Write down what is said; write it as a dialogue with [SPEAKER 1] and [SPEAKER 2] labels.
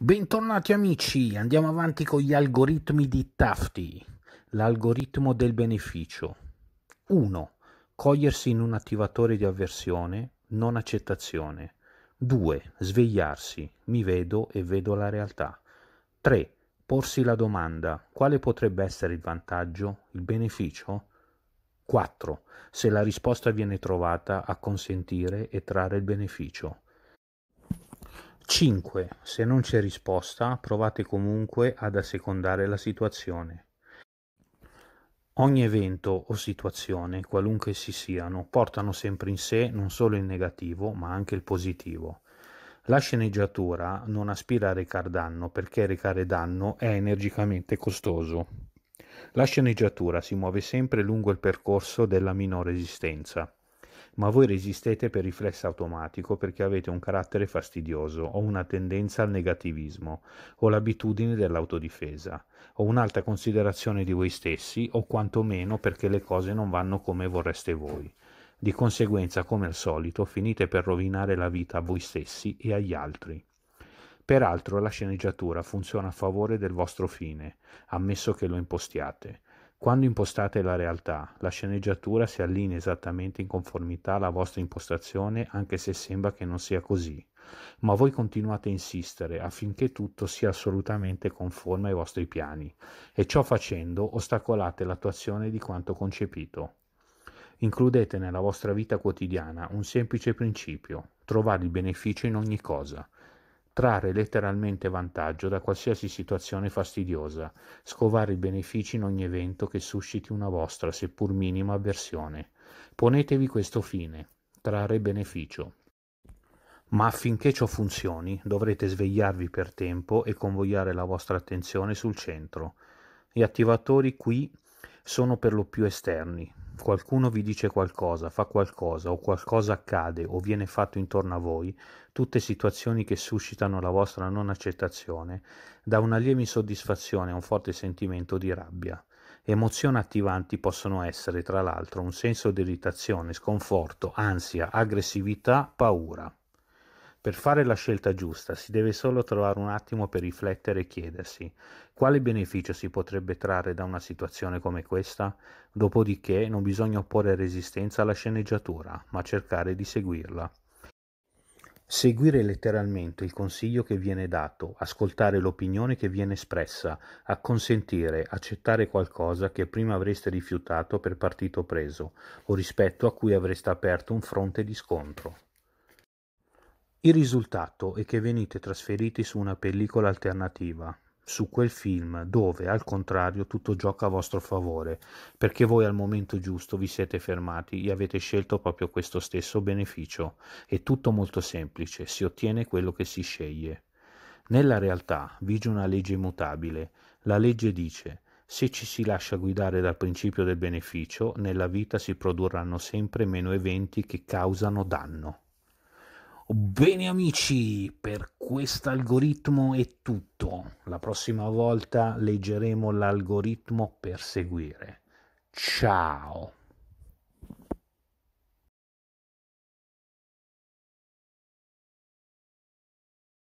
[SPEAKER 1] Bentornati amici, andiamo avanti con gli algoritmi di Tafti. L'algoritmo del beneficio. 1. Cogliersi in un attivatore di avversione, non accettazione. 2. Svegliarsi, mi vedo e vedo la realtà. 3. Porsi la domanda, quale potrebbe essere il vantaggio, il beneficio? 4. Se la risposta viene trovata, a consentire e trarre il beneficio. 5. Se non c'è risposta, provate comunque ad assecondare la situazione. Ogni evento o situazione, qualunque essi siano, portano sempre in sé non solo il negativo, ma anche il positivo. La sceneggiatura non aspira a recar danno perché recare danno è energicamente costoso. La sceneggiatura si muove sempre lungo il percorso della minore resistenza ma voi resistete per riflesso automatico perché avete un carattere fastidioso o una tendenza al negativismo o l'abitudine dell'autodifesa o un'alta considerazione di voi stessi o quantomeno perché le cose non vanno come vorreste voi. Di conseguenza, come al solito, finite per rovinare la vita a voi stessi e agli altri. Peraltro la sceneggiatura funziona a favore del vostro fine, ammesso che lo impostiate quando impostate la realtà, la sceneggiatura si allinea esattamente in conformità alla vostra impostazione anche se sembra che non sia così, ma voi continuate a insistere affinché tutto sia assolutamente conforme ai vostri piani. E ciò facendo ostacolate l'attuazione di quanto concepito. Includete nella vostra vita quotidiana un semplice principio, trovare il beneficio in ogni cosa, trarre letteralmente vantaggio da qualsiasi situazione fastidiosa, scovare i benefici in ogni evento che susciti una vostra, seppur minima, avversione. Ponetevi questo fine, trarre beneficio. Ma affinché ciò funzioni, dovrete svegliarvi per tempo e convogliare la vostra attenzione sul centro. Gli attivatori qui sono per lo più esterni, qualcuno vi dice qualcosa, fa qualcosa o qualcosa accade o viene fatto intorno a voi, tutte situazioni che suscitano la vostra non accettazione, da una lieve insoddisfazione a un forte sentimento di rabbia. Emozioni attivanti possono essere, tra l'altro, un senso di irritazione, sconforto, ansia, aggressività, paura. Per fare la scelta giusta si deve solo trovare un attimo per riflettere e chiedersi quale beneficio si potrebbe trarre da una situazione come questa, dopodiché non bisogna opporre resistenza alla sceneggiatura, ma cercare di seguirla. Seguire letteralmente il consiglio che viene dato, ascoltare l'opinione che viene espressa, acconsentire, accettare qualcosa che prima avreste rifiutato per partito preso, o rispetto a cui avreste aperto un fronte di scontro. Il risultato è che venite trasferiti su una pellicola alternativa, su quel film dove, al contrario, tutto gioca a vostro favore, perché voi al momento giusto vi siete fermati e avete scelto proprio questo stesso beneficio. È tutto molto semplice, si ottiene quello che si sceglie. Nella realtà vige una legge immutabile. La legge dice se ci si lascia guidare dal principio del beneficio, nella vita si produrranno sempre meno eventi che causano danno. Bene amici, per questo algoritmo è tutto. La prossima volta leggeremo l'algoritmo per seguire. Ciao!